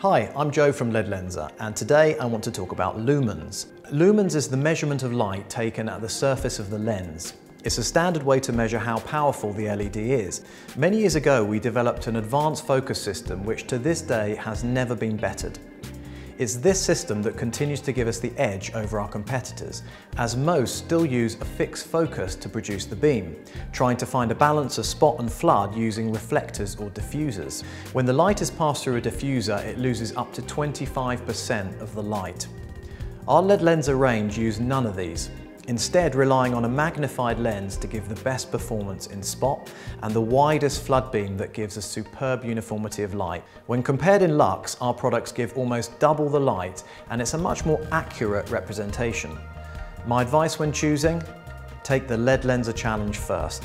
Hi, I'm Joe from Ledlenser, and today I want to talk about lumens. Lumens is the measurement of light taken at the surface of the lens. It's a standard way to measure how powerful the LED is. Many years ago, we developed an advanced focus system which to this day has never been bettered. It's this system that continues to give us the edge over our competitors, as most still use a fixed focus to produce the beam, trying to find a balance of spot and flood using reflectors or diffusers. When the light is passed through a diffuser, it loses up to 25% of the light. Our Ledlenser range use none of these, instead relying on a magnified lens to give the best performance in spot and the widest flood beam that gives a superb uniformity of light. When compared in lux, our products give almost double the light and it's a much more accurate representation. My advice when choosing? Take the Ledlenser Challenge first.